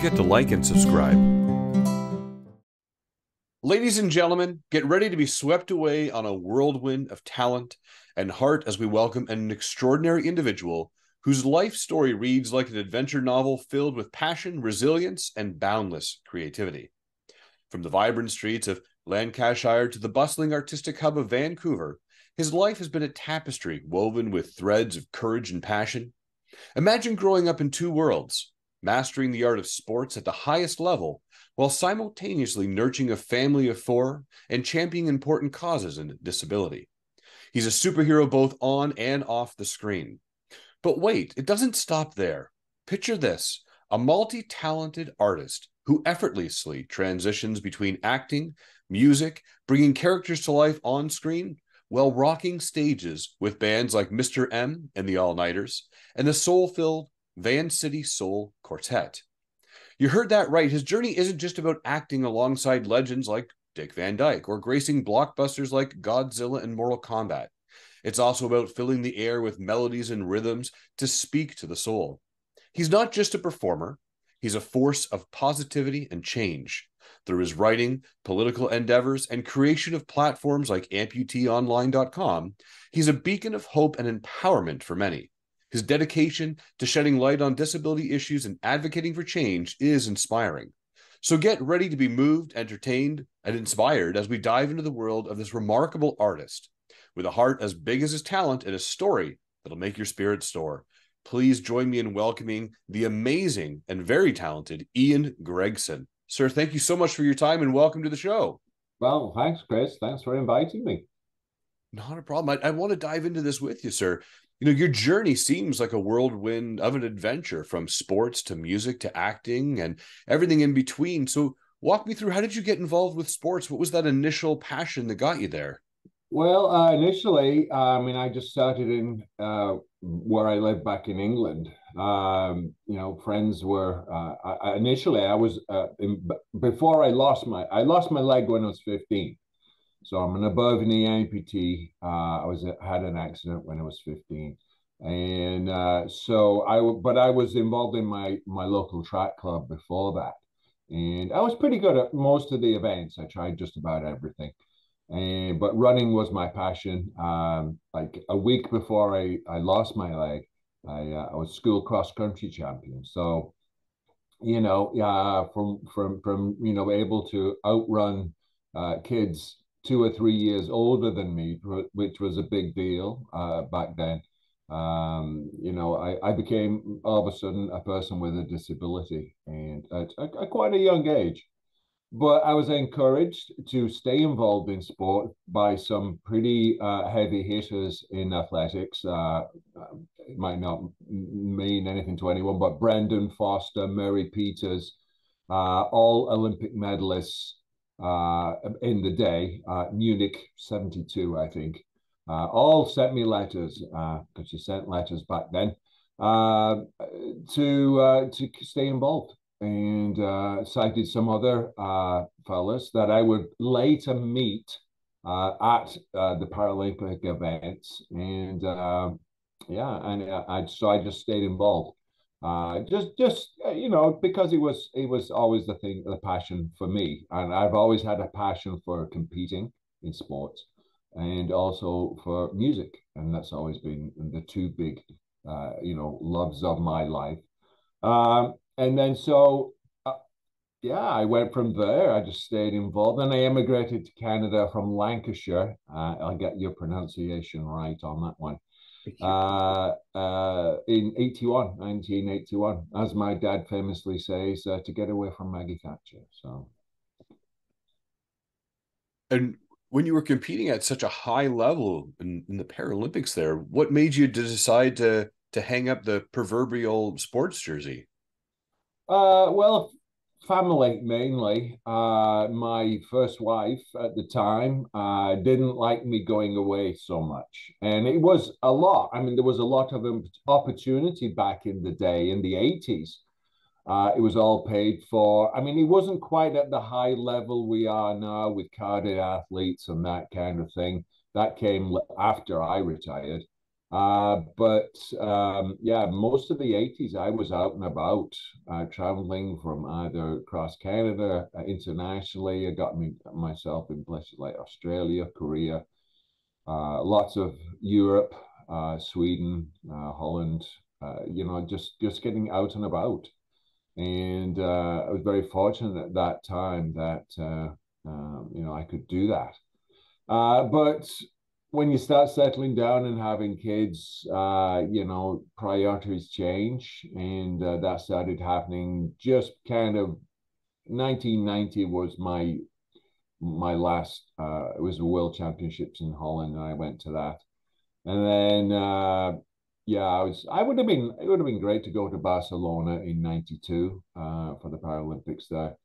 forget to like and subscribe. Ladies and gentlemen, get ready to be swept away on a whirlwind of talent and heart as we welcome an extraordinary individual whose life story reads like an adventure novel filled with passion, resilience, and boundless creativity. From the vibrant streets of Lancashire to the bustling artistic hub of Vancouver, his life has been a tapestry woven with threads of courage and passion. Imagine growing up in two worlds, mastering the art of sports at the highest level while simultaneously nurturing a family of four and championing important causes in disability. He's a superhero both on and off the screen. But wait, it doesn't stop there. Picture this a multi talented artist who effortlessly transitions between acting, music, bringing characters to life on screen, while rocking stages with bands like Mr. M and the All Nighters and the soul filled Van City Soul Quartet. You heard that right. His journey isn't just about acting alongside legends like Dick Van Dyke or gracing blockbusters like Godzilla and Mortal Kombat. It's also about filling the air with melodies and rhythms to speak to the soul. He's not just a performer, he's a force of positivity and change. Through his writing, political endeavors, and creation of platforms like amputeeonline.com, he's a beacon of hope and empowerment for many. His dedication to shedding light on disability issues and advocating for change is inspiring. So get ready to be moved, entertained, and inspired as we dive into the world of this remarkable artist with a heart as big as his talent and a story that'll make your spirit soar. Please join me in welcoming the amazing and very talented Ian Gregson. Sir, thank you so much for your time and welcome to the show. Well, thanks, Chris. Thanks for inviting me. Not a problem. I, I want to dive into this with you, sir you know your journey seems like a whirlwind of an adventure from sports to music to acting and everything in between. So walk me through how did you get involved with sports? What was that initial passion that got you there? Well uh, initially i mean i just started in uh, where i lived back in england. Um, you know friends were uh, I, initially i was uh, in, before i lost my i lost my leg when i was 15 so I'm an above knee amputee. Uh, I was had an accident when I was 15, and uh, so I but I was involved in my my local track club before that, and I was pretty good at most of the events. I tried just about everything, and but running was my passion. Um, like a week before I I lost my leg, I uh, I was school cross country champion. So you know, yeah, from from from you know able to outrun uh, kids two or three years older than me, which was a big deal uh, back then. Um, you know, I, I became all of a sudden a person with a disability and at, at, at quite a young age. But I was encouraged to stay involved in sport by some pretty uh, heavy hitters in athletics. Uh, it might not mean anything to anyone, but Brendan Foster, Mary Peters, uh, all Olympic medalists uh, in the day, uh, Munich 72, I think, uh, all sent me letters because uh, you sent letters back then uh, to uh, to stay involved. And cited some other fellas that I would later meet at the Paralympic events. And yeah, and I, so I just stayed involved uh, just just uh, you know because it was it was always the thing the passion for me. And i've always had a passion for competing in sports and also for music. And that's always been the two big uh, you know loves of my life. Um, and then so uh, yeah i went from there. I just stayed involved and i emigrated to canada from lancashire. Uh, i'll get your pronunciation right on that one uh, uh, in 81, 1981, as my dad famously says, uh, to get away from Maggie Thatcher. So, and when you were competing at such a high level in, in the Paralympics, there, what made you decide to to hang up the proverbial sports jersey? Uh, well, family mainly. Uh, my first wife at the time uh, didn't like me going away so much. And it was a lot. I mean, there was a lot of opportunity back in the day, in the 80s. Uh, it was all paid for. I mean, it wasn't quite at the high level we are now with carded athletes and that kind of thing. That came after I retired. Uh, but um, yeah, most of the 80s, I was out and about, uh, traveling from either across Canada, uh, internationally. I got me myself in places like Australia, Korea, uh, lots of Europe, uh, Sweden, uh, Holland. you know, just just getting out and about, and I was very fortunate at that time that um, you know I could do that. but when you start settling down and having kids, uh, you know, priorities change, and uh, that started happening just kind of 1990 was my my last. Uh, it was the World Championships in Holland, and I went to that, and then uh, yeah, I was. I would have been. It would have been great to go to Barcelona in '92 uh, for the Paralympics there.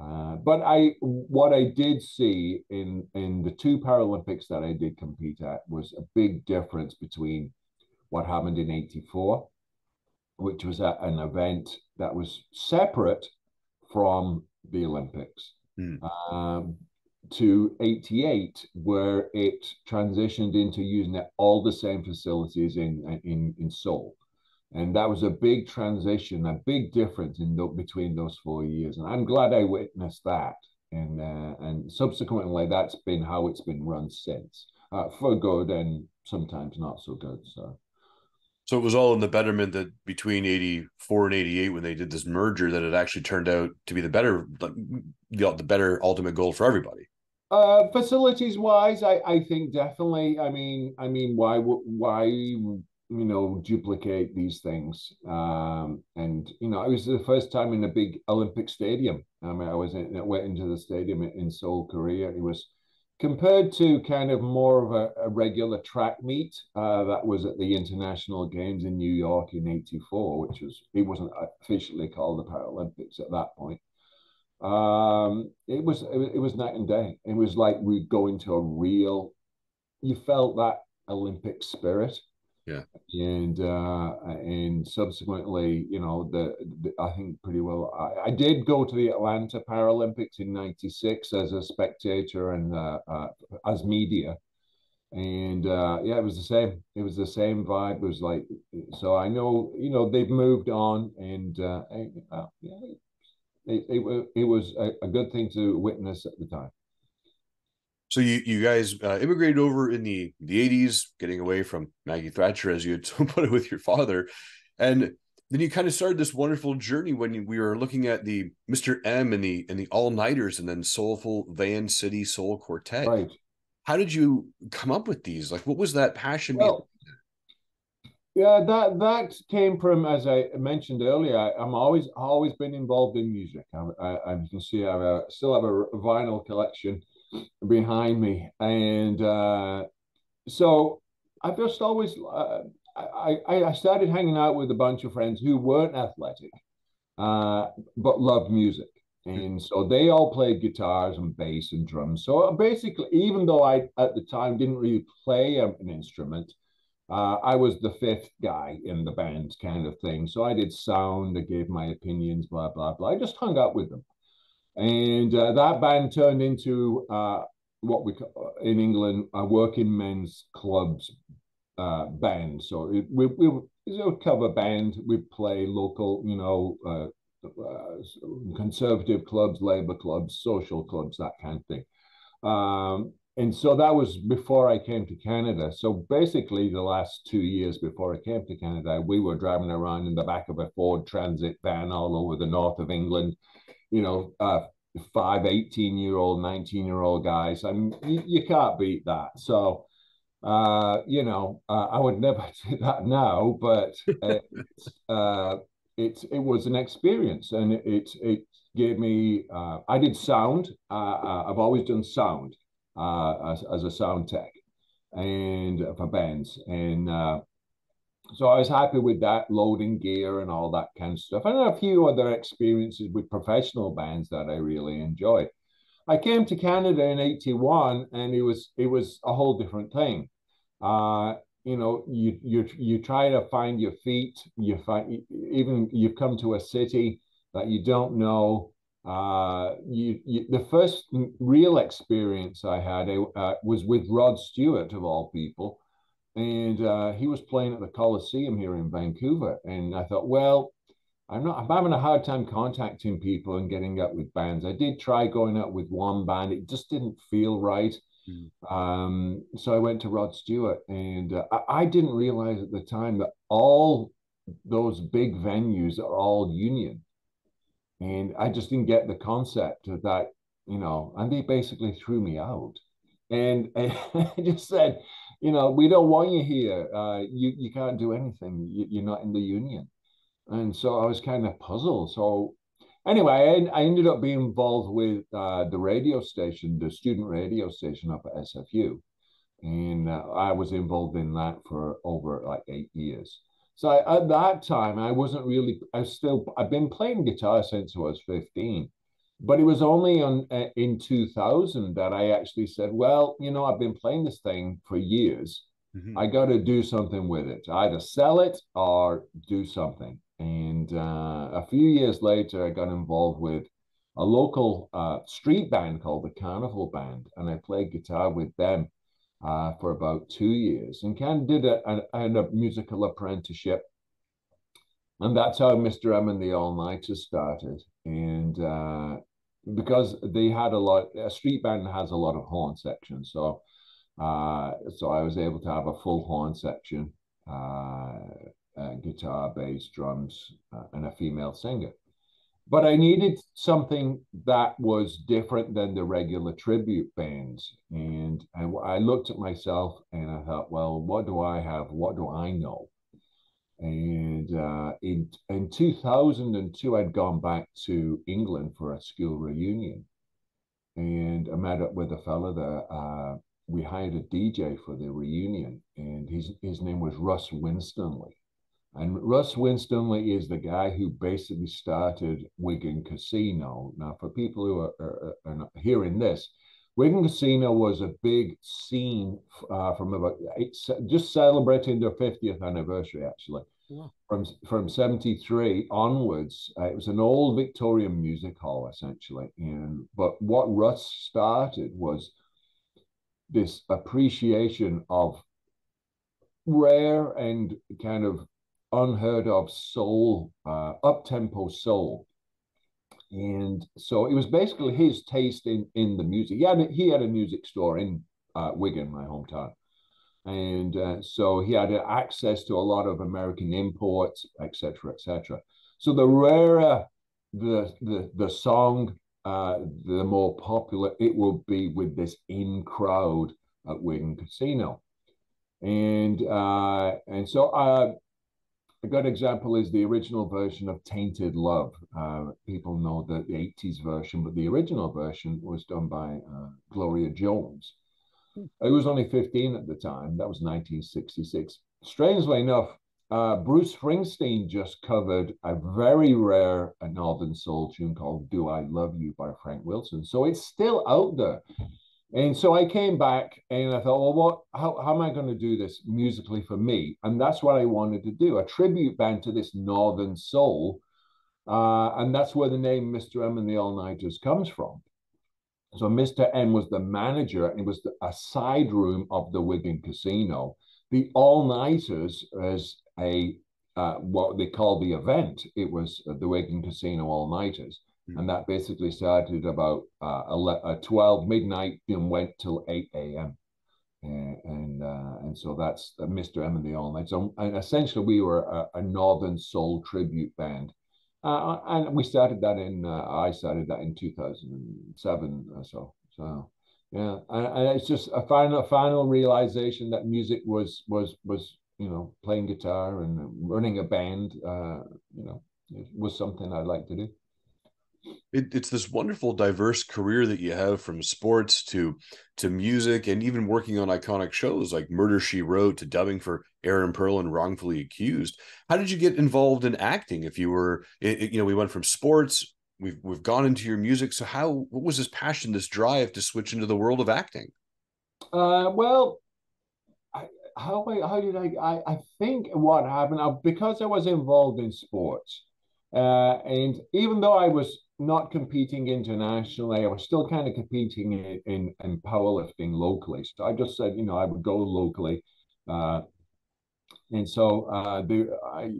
Uh, but I, what I did see in in the two Paralympics that I did compete at was a big difference between what happened in '84, which was at an event that was separate from the Olympics, mm. um, to '88, where it transitioned into using all the same facilities in in in Seoul and that was a big transition, a big difference in the, between those four years. And I'm glad I witnessed that. And uh, and subsequently, that's been how it's been run since, uh, for good and sometimes not so good. So. So it was all in the betterment that between 84 and 88 when they did this merger that it actually turned out to be the better the, the better ultimate goal for everybody. Uh, facilities wise, I, I think definitely. I mean, I mean, why why you know, duplicate these things. Um, and you know, it was the first time in a big Olympic stadium. I mean, I was in, I went into the stadium in Seoul, Korea. It was compared to kind of more of a, a regular track meet uh, that was at the International Games in New York in '84, which was it wasn't officially called the Paralympics at that point. Um, it was it, it was night and day. It was like we go into a real. You felt that Olympic spirit yeah. And uh, and subsequently, you know, the, the I think pretty well. I, I, did go to the Atlanta Paralympics in '96 as a spectator and uh, uh, as media, and uh, yeah, it was the same. It was the same vibe. It was like so. I know, you know, they've moved on, and uh, uh, yeah, it, it, it was a, a good thing to witness at the time. So you you guys uh, immigrated over in the the 80s, getting away from Maggie Thatcher, as you had put it with your father, and then you kind of started this wonderful journey when we were looking at the Mr. M and the and the all nighters, and then Soulful Van City Soul Quartet. Right. How did you come up with these? Like, what was that passion? Well, yeah, that that came from, as I mentioned earlier, I, am always always been involved in music. I, I, you can see I have a, still have a vinyl collection behind me. And uh, so I just always, uh, I, I started hanging out with a bunch of friends who weren't athletic, uh, but loved music. And so they all played guitars and bass and drums. So basically, even though I at the time didn't really play an instrument, uh, I was the fifth guy in the band kind of thing. So I did sound, I gave my opinions, blah, blah, blah. I just hung out with them. And uh, that band turned into uh, what we call in England a working men's clubs uh, band. So it, we, we it's a cover band. We play local, you know, uh, uh, conservative clubs, labor clubs, social clubs, that kind of thing. Um, and so that was before I came to Canada. So basically, the last two years before I came to Canada, we were driving around in the back of a Ford Transit van all over the north of England, you know, uh, five, 18 year old, 19 year old guys. I mean, you, you can't beat that. So, uh, you know, uh, I would never do that now, but it, uh, it, it was an experience and it, it, it gave me, uh, I did sound. Uh, uh, I've always done sound uh, as, as a sound tech and for bands. And uh, so I was happy with that loading gear and all that kind of stuff. And a few other experiences with professional bands that I really enjoyed. I came to Canada in 81 and it was it was a whole different thing. Uh, you know, you you you try to find your feet, you find even you've come to a city that you don't know. Uh, you, you the first real experience I had uh, was with Rod Stewart of all people and uh, he was playing at the Coliseum here in Vancouver. And I thought, well, I'm not. I'm having a hard time contacting people and getting up with bands. I did try going out with one band. It just didn't feel right. Mm. Um, so I went to Rod Stewart, and uh, I, I, didn't realize at the time that all those big venues are all union, and I just didn't get the concept of that. You know, and they basically threw me out, and, and I just said, you know, we don't want you here. Uh, you you can't do anything. You, you're not in the union. And so I was kind of puzzled. So anyway, I, I ended up being involved with uh, the radio station, the student radio station up at SFU. And uh, I was involved in that for over like eight years. So I, at that time, I wasn't really, I still, I've been playing guitar since I was 15. But it was only on uh, in 2000 that I actually said, well, you know, I've been playing this thing for years. Mm-hmm. I got to do something with it, either sell it or do something. And uh, a few years later, I got involved with a local uh, street band called the Carnival Band, and I played guitar with them uh, for about two years and kind of did a, a, a, musical apprenticeship. And that's how Mr. M and the All Nighters started. And uh, because they had a lot, a street band has a lot of horn sections. So, uh, so I was able to have a full horn section uh, uh, guitar, bass, drums, uh, and a female singer. But I needed something that was different than the regular tribute bands. And I, I looked at myself and I thought, well, what do I have? What do I know? And uh, in, in 2002, I'd gone back to England for a school reunion. And I met up with a fellow there. Uh, we hired a DJ for the reunion, and his, his name was Russ Winstanley. and Russ Winstanley is the guy who basically started Wigan Casino. Now, for people who are, are, are hearing this, Wigan Casino was a big scene uh, from about just celebrating their 50th anniversary, actually. Yeah. From from 73 onwards, uh, it was an old Victorian music hall, essentially. And but what Russ started was this appreciation of rare and kind of unheard of soul, uh, up tempo soul. And so it was basically his taste in, in the music. He he had a music store in uh, Wigan, my hometown. And uh, so he had access to a lot of American imports, etc., etc. So the rarer the, the, the song, uh, the more popular it will be with this in crowd at Wigan Casino. And uh, and so uh, a good example is the original version of Tainted Love. Uh, people know the, the 80s version, but the original version was done by uh, Gloria Jones. I was only 15 at the time. That was 1966. Strangely enough, uh, Bruce Springsteen just covered a very rare Northern Soul tune called Do I Love You by Frank Wilson. So it's still out there. And so I came back and I thought, well, what? How, how am I going to do this musically for me? And that's what I wanted to do a tribute band to this Northern Soul. Uh, and that's where the name Mr. M and the All Nighters comes from. So Mr. M was the manager, and it was the, a side room of the Wigan Casino. The All Nighters is a uh, what they call the event. It was the Wigan Casino All Nighters. Mm-hmm. And that basically started about uh, 11, uh, 12 midnight and went till 8 a.m. And and, uh, and so that's Mr. M and the All Nighters. So and essentially, we were a, a Northern Soul tribute band. Uh, and we started that in, uh, I started that in 2007 or so. So, yeah. And, and it's just a final, final realization that music was, was, was, you know, playing guitar and running a band, uh, you know, it was something I'd like to do it, it's this wonderful diverse career that you have from sports to to music and even working on iconic shows like murder she wrote to dubbing for aaron pearl and wrongfully accused. How did you get involved in acting if you were it, you know we went from sports we've we've gone into your music. So how what was this passion this drive to switch into the world of acting? Uh, well I, how how did I, I I think what happened uh, because I was involved in sports uh, and even though I was not competing internationally. I was still kind of competing in, in, in powerlifting locally. So I just said, you know, I would go locally Uh, and so uh, the, I,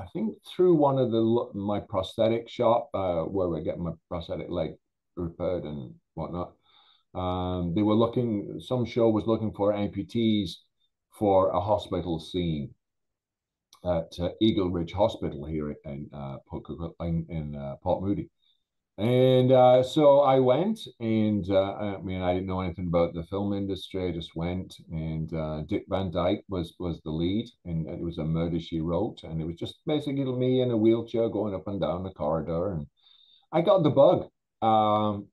I think through one of the my prosthetic shop uh, where I get my prosthetic leg repaired and whatnot, um, they were looking. Some show was looking for amputees for a hospital scene at uh, Eagle Ridge Hospital here in uh, in, in uh, Port Moody. And uh, so I went, and uh, I mean, I didn't know anything about the film industry. I just went, and uh, Dick Van Dyke was was the lead, and it was a murder she wrote, and it was just basically me in a wheelchair going up and down the corridor, and I got the bug. Um,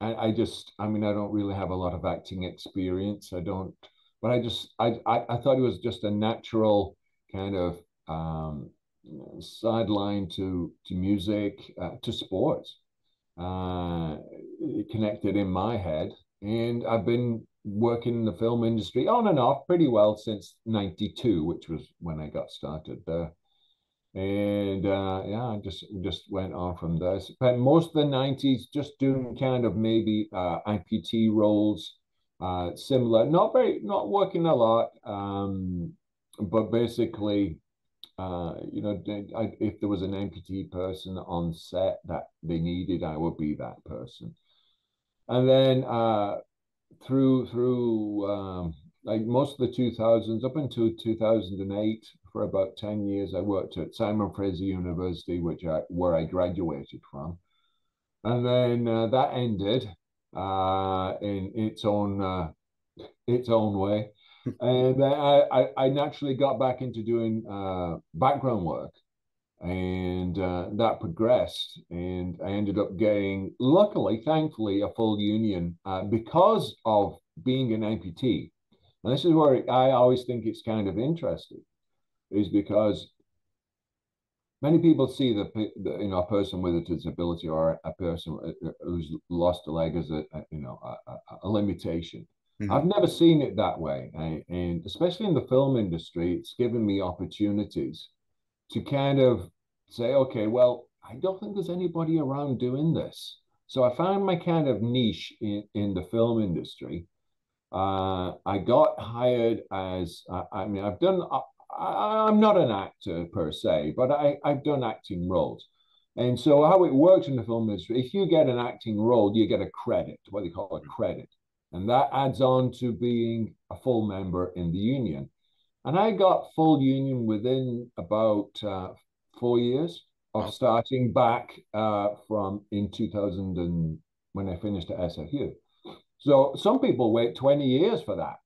I, I just, I mean, I don't really have a lot of acting experience. I don't, but I just, I, I, I thought it was just a natural kind of um, sideline to to music, uh, to sports uh, connected in my head. And I've been working in the film industry on and off pretty well since 92, which was when I got started there. And uh, yeah, I just just went on from there. Spent most of the 90s just doing kind of maybe uh, amputee roles, uh, similar, not very, not working a lot, um, but basically uh, you know, I, if there was an amputee person on set that they needed, I would be that person. And then uh, through through um, like most of the 2000s up until 2008 for about 10 years i worked at simon fraser university which I, where i graduated from and then uh, that ended uh, in its own uh, its own way and I, I, naturally got back into doing uh, background work and uh, that progressed and i ended up getting luckily thankfully a full union uh, because of being an amputee and this is where i always think it's kind of interesting is because many people see the, the, you know a person with a disability or a person uh, who's lost a leg as a, a you know a, a limitation Mm-hmm. I've never seen it that way. and especially in the film industry, it's given me opportunities to kind of say, okay, well, I don't think there's anybody around doing this. So I found my kind of niche in, in the film industry. Uh, I got hired as, uh, I mean, I've done, I, am not an actor per se, but I, I've done acting roles. And so how it works in the film industry, if you get an acting role, you get a credit, what they call a credit. And that adds on to being a full member in the union. And I got full union within about uh, four years of starting back uh, from in 2000 and when I finished at SFU. So some people wait 20 years for that.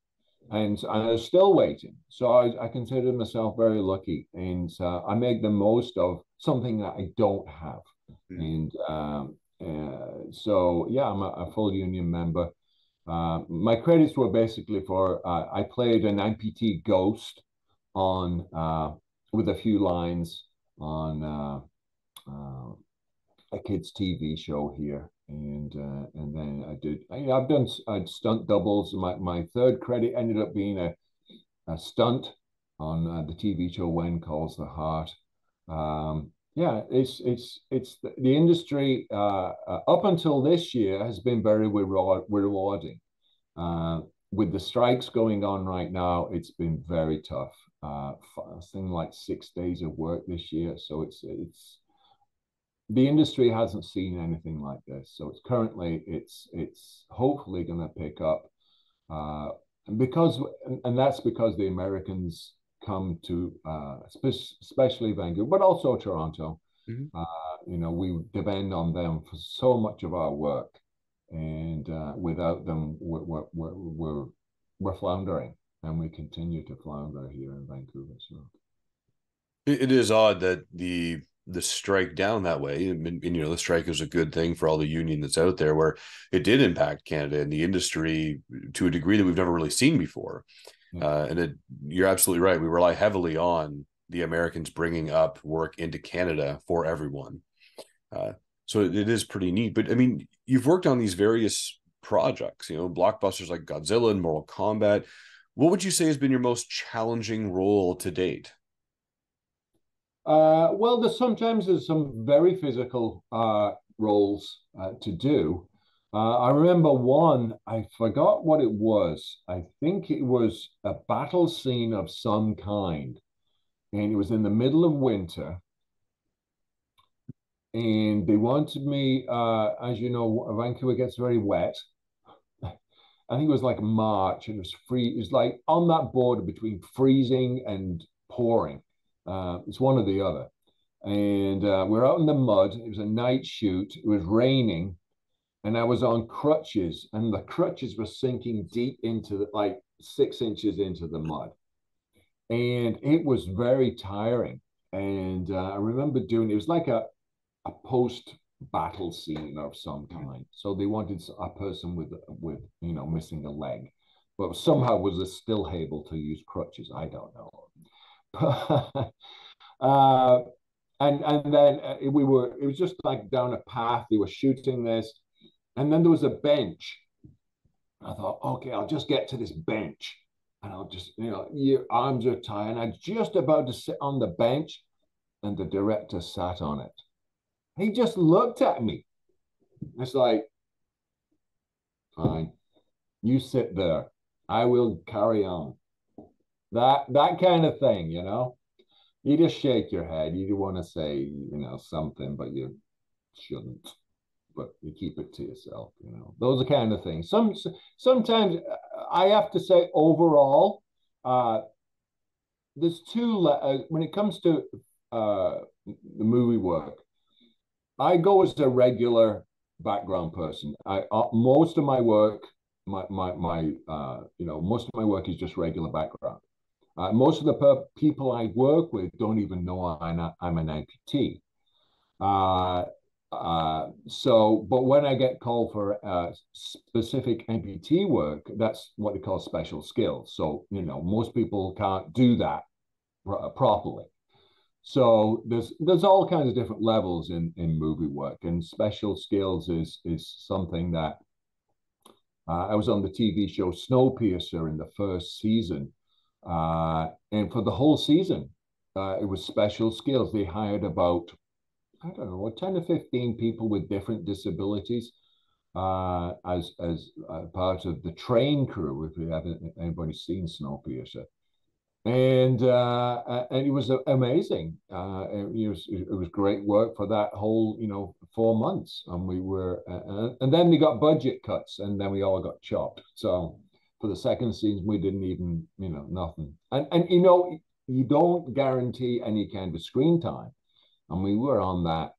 And, and I'm still waiting. So I, I consider myself very lucky. And uh, I make the most of something that I don't have. Mm-hmm. And um, uh, so, yeah, I'm a, a full union member. Uh, my credits were basically for uh, I played an amputee ghost on uh, with a few lines on uh, uh, a kids TV show here, and and then I did I, have done I'd stunt doubles. My my third credit ended up being a a stunt on the TV show When Calls the Heart. Um, yeah, it's it's it's the, the industry uh, uh, up until this year has been very reward, rewarding. Uh, with the strikes going on right now, it's been very tough. Uh, something like six days of work this year, so it's it's the industry hasn't seen anything like this. So it's currently it's it's hopefully going to pick up, uh, because and that's because the Americans come to uh, especially Vancouver, but also Toronto. Mm-hmm. Uh, you know, we depend on them for so much of our work, and uh, without them, we're, we're, we're, we're floundering, and we continue to flounder here in Vancouver. So it is odd that the the strike down that way. And, and, you know, the strike is a good thing for all the union that's out there, where it did impact Canada and the industry to a degree that we've never really seen before. Uh, and it, you're absolutely right. We rely heavily on the Americans bringing up work into Canada for everyone. Uh, so it, it is pretty neat. But I mean, you've worked on these various projects, you know, blockbusters like Godzilla and Mortal Kombat. What would you say has been your most challenging role to date? Uh, well, there's sometimes there's some very physical uh, roles uh, to do. Uh, I remember one, I forgot what it was. I think it was a battle scene of some kind. And it was in the middle of winter. And they wanted me, uh, as you know, Vancouver gets very wet. I think it was like March and it was free. It was like on that border between freezing and pouring. Uh, it's one or the other. And uh, we're out in the mud. It was a night shoot. It was raining and I was on crutches, and the crutches were sinking deep into the, like six inches into the mud, and it was very tiring. And uh, I remember doing it was like a a post battle scene of some kind. So they wanted a person with with you know missing a leg, but somehow was still able to use crutches. I don't know. uh, and and then uh, we were it was just like down a path. They were shooting this and then there was a bench. I thought, okay, I'll just get to this bench and I'll just, you know, your arms are tired. And I'm just about to sit on the bench, and the director sat on it. He just looked at me. It's like, fine, you sit there. I will carry on. That that kind of thing, you know. You just shake your head. You want to say, you know, something, but you shouldn't but you keep it to yourself. You know, those are kind of things. Some sometimes I have to say overall, uh, there's two. Uh, when it comes to uh, the movie work, I go as a regular background person. I uh, most of my work, my my my uh, you know, most of my work is just regular background. Uh, most of the people I work with don't even know I'm, a, I'm an amputee. Uh, uh, so, but when I get called for uh, specific amputee work, that's what they call special skills. So, you know, most people can't do that pr- properly. So there's there's all kinds of different levels in in movie work, and special skills is is something that uh, I was on the TV show Snowpiercer in the first season, uh, and for the whole season, uh, it was special skills. They hired about I don't know, 10 to 15 people with different disabilities uh, as as uh, part of the train crew, if you haven't anybody seen Snowpiercer. And uh, and it was amazing. Uh, it, was it was great work for that whole you know four months, and we were uh, and then we got budget cuts, and then we all got chopped. So for the second season, we didn't even you know nothing. And and you know you don't guarantee any kind of screen time and we were on that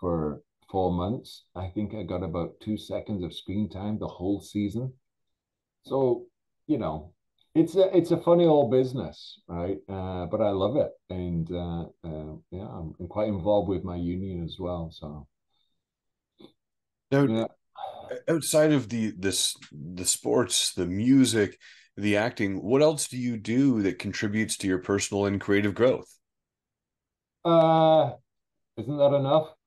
for four months. I think I got about two seconds of screen time the whole season. So, you know, it's a it's a funny old business, right? Uh, but I love it, and uh, uh, yeah, I'm, I'm, quite involved with my union as well. So, now, yeah. outside of the this the sports, the music, the acting, what else do you do that contributes to your personal and creative growth? Uh, isn't that enough?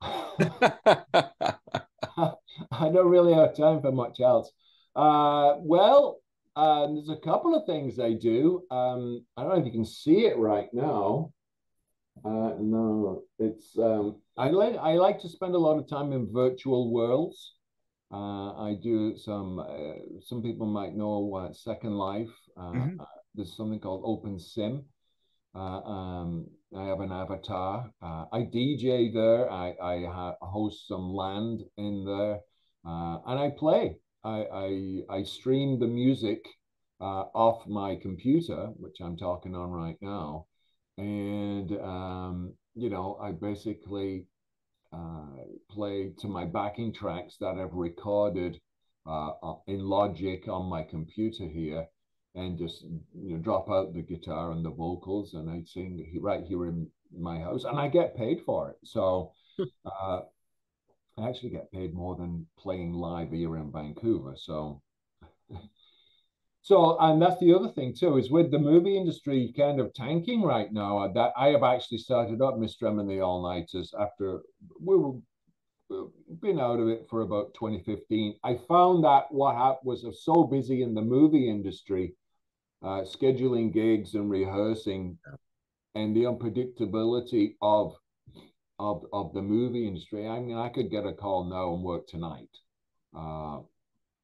I don't really have time for much else. Uh, well, um, there's a couple of things I do. Um, I don't know if you can see it right now. Uh, no, it's um, I like I like to spend a lot of time in virtual worlds. Uh, I do some. Uh, some people might know uh, Second Life. Uh, mm-hmm. Uh, there's something called Open Sim. Uh, um, I have an avatar. Uh, I DJ there. I, I host some land in there, uh, and I play. I, I, I stream the music off my computer, which I'm talking on right now, and um, you know I basically uh, play to my backing tracks that I've recorded uh, in Logic on my computer here and just you know drop out the guitar and the vocals and I'd sing right here in my house and I get paid for it. So uh, I actually get paid more than playing live here in Vancouver. So so and that's the other thing too is with the movie industry kind of tanking right now that I have actually started up Mr. M and the All Nighters after we were been out of it for about 2015. I found that what happened was I was so busy in the movie industry uh, scheduling gigs and rehearsing and the unpredictability of of of the movie industry. I mean, I could get a call now and work tonight. Uh,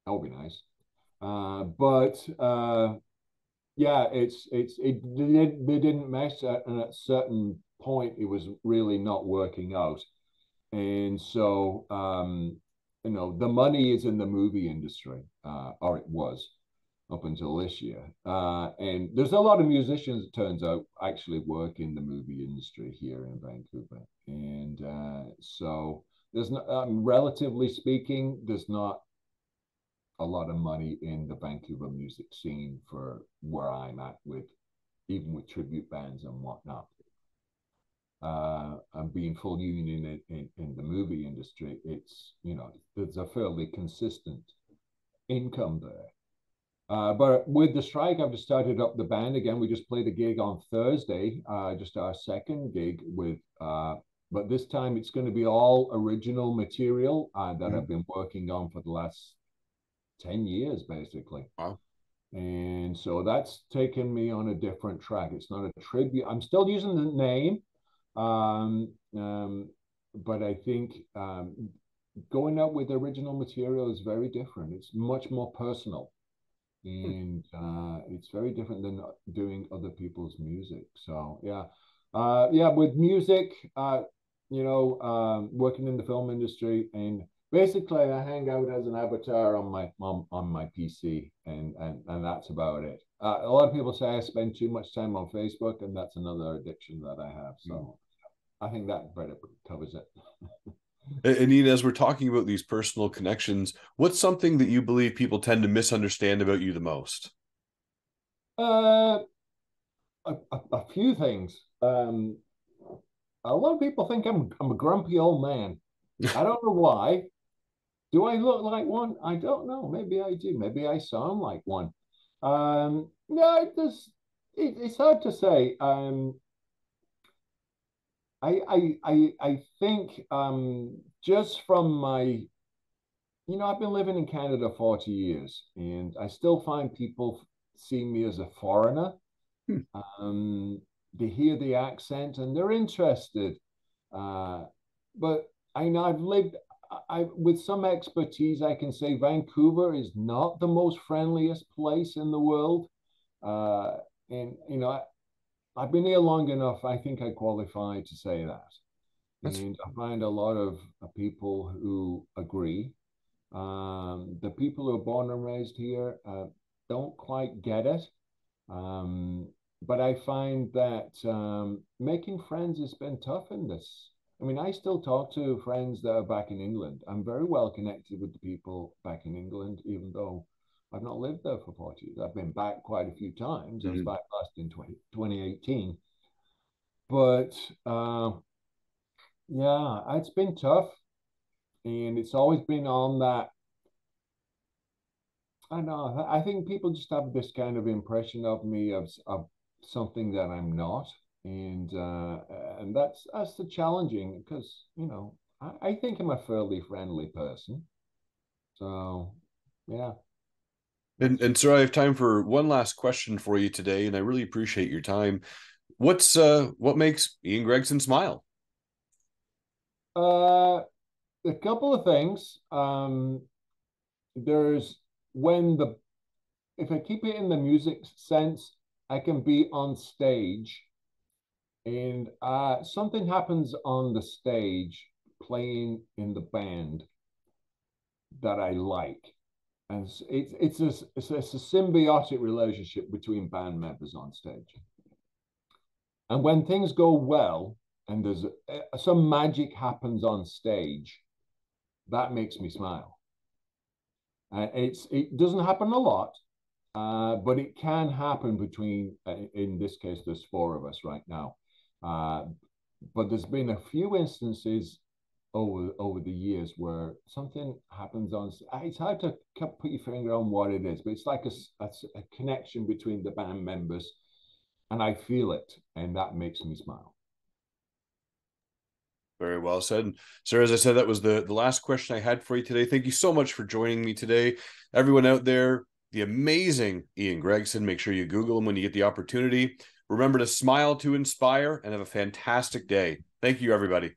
that would be nice. Uh, but uh, yeah, it's it's it they, they didn't mess and at a certain point it was really not working out, and so um, you know the money is in the movie industry, uh, or it was up until this year. Uh, and there's a lot of musicians, it turns out, actually work in the movie industry here in Vancouver. And uh, so there's not, um, relatively speaking, there's not a lot of money in the Vancouver music scene for where I'm at with, even with tribute bands and whatnot. Uh, and being full union in, in, in the movie industry, it's, you know, there's a fairly consistent income there uh, but with the strike, I've just started up the band again. We just played a gig on Thursday, uh, just our second gig with, uh, but this time it's going to be all original material uh, that mm. I've been working on for the last 10 years, basically. Wow. And so that's taken me on a different track. It's not a tribute. I'm still using the name, um, um, but I think um, going out with original material is very different. It's much more personal and uh, it's very different than doing other people's music. So yeah, uh, yeah, with music, uh, you know, um, working in the film industry, and basically I hang out as an avatar on my on, on my PC, and and and that's about it. Uh, a lot of people say I spend too much time on Facebook, and that's another addiction that I have. So mm. I think that better covers it. And Ian, as we're talking about these personal connections, what's something that you believe people tend to misunderstand about you the most? Uh, a, a, a few things. Um, a lot of people think I'm I'm a grumpy old man. I don't know why. Do I look like one? I don't know. Maybe I do. Maybe I sound like one. Um, no, it just it, it's hard to say. Um, I I I, I think um, just from my, you know, I've been living in Canada forty years, and I still find people seeing me as a foreigner. Hmm. Um, they hear the accent and they're interested, uh, but I know I've lived. I, with some expertise, I can say Vancouver is not the most friendliest place in the world. Uh, and you know, I've been here long enough. I think I qualify to say that. That's... And I find a lot of uh, people who agree. Um, the people who are born and raised here uh, don't quite get it. Um, but I find that um, making friends has been tough in this. I mean, I still talk to friends that are back in England. I'm very well connected with the people back in England, even though I've not lived there for 40 years. I've been back quite a few times. Mm-hmm. I was back last in 20, 2018. But uh, yeah, it's been tough. And it's always been on that. I know. I think people just have this kind of impression of me of, of something that I'm not. And uh, and that's that's the challenging because you know I, I think I'm a fairly friendly person. So yeah. And and sir, I have time for one last question for you today, and I really appreciate your time. What's uh what makes Ian Gregson smile? Uh a couple of things. Um there's when the if I keep it in the music sense, I can be on stage and uh something happens on the stage playing in the band that I like and it's it's a, it's a, symbiotic relationship between band members on stage. And when things go well and there's a, some magic happens on stage, that makes me smile. Uh, it's it doesn't happen a lot, uh, but it can happen between. Uh, in this case, there's four of us right now, uh, but there's been a few instances over over the years where something happens on it's hard to put your finger on what it is but it's like a, a, a, connection between the band members and i feel it and that makes me smile. Very well said. Sir as i said that was the the last question i had for you today. Thank you so much for joining me today. Everyone out there the amazing ian gregson make sure you google him when you get the opportunity. Remember to smile to inspire and have a fantastic day. Thank you everybody